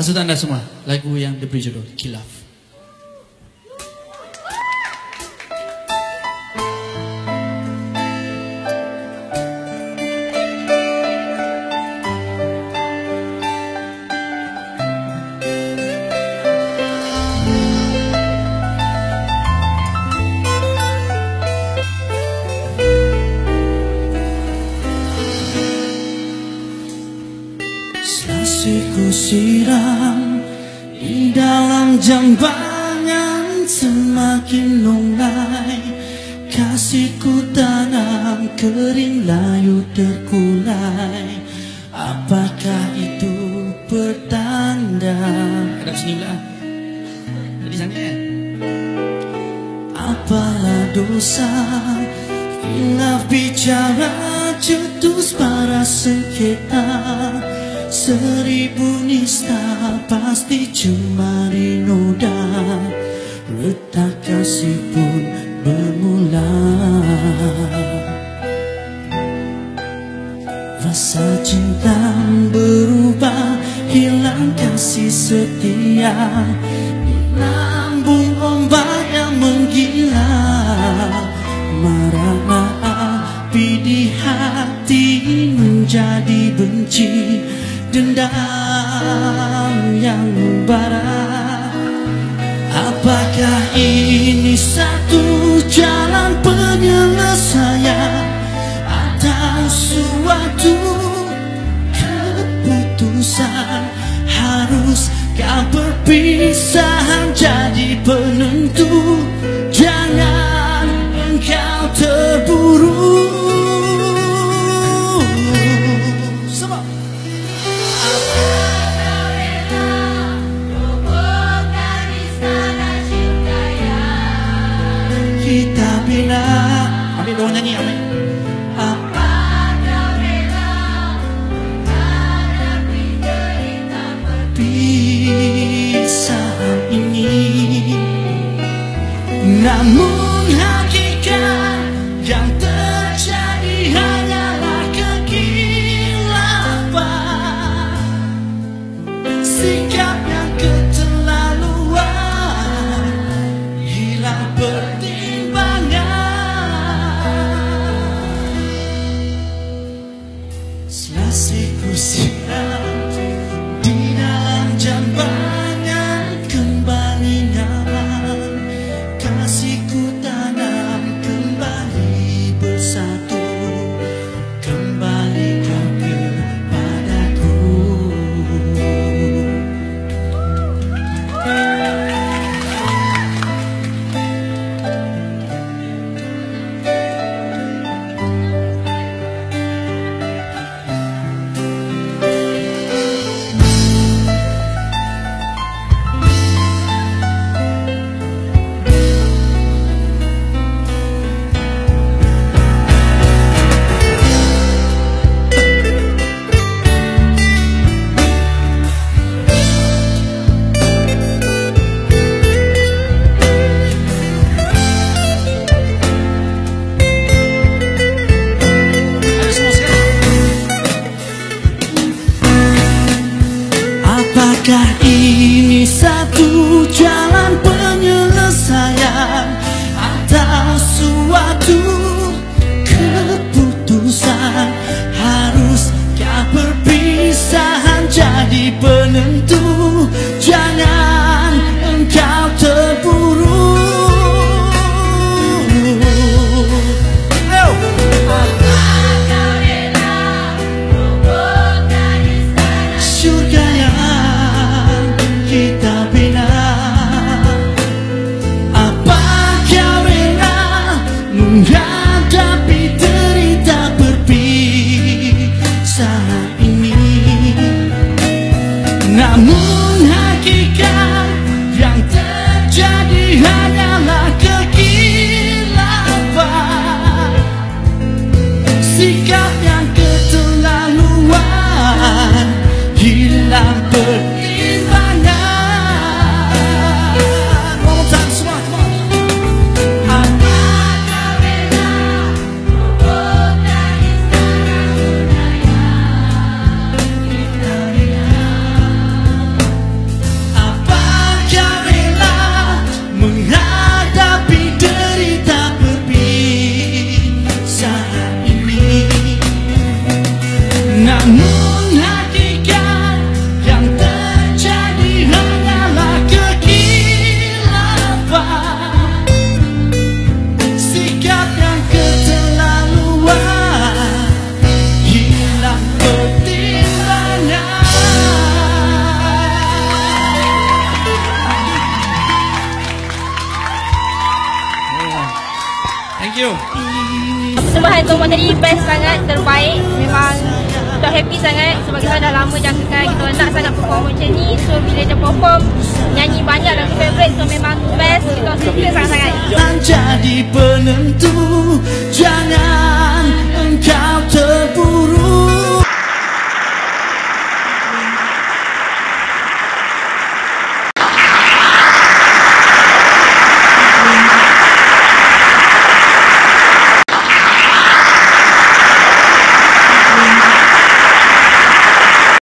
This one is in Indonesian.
Maksud anda semua, lagu yang diberi judul Kilaf. Selasiku siram di dalam jambangan semakin lunglai Kasihku tanam kering layu terkulai. Apakah itu pertanda? Sini pula. Jadi sana ya. Apalah dosa? Bila bicara cetus para sengketa Seribu nista pasti cuma noda Letak kasih pun bermula. Rasa cinta berubah Hilang kasih setia. Di lambung ombak yang menggila. Marah api di hati menjadi benci Dendam yang bara Apakah ini satu jalan penyelesaian Atau suatu keputusan? Haruskah perpisahan jadi penentu nyanyi, apa perpisahan ini Namun hakikat yang terjadi Apakah ini satu jalan Namun you. Persembahan Tomok tadi best sangat, terbaik. Memang kita happy sangat sebab kita dah lama jangkakan kita nak sangat perform macam ni. So bila dia perform, nyanyi banyak lagu favourite. So memang best. Kita suka sangat-sangat. Jadi